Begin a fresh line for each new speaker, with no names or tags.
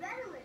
better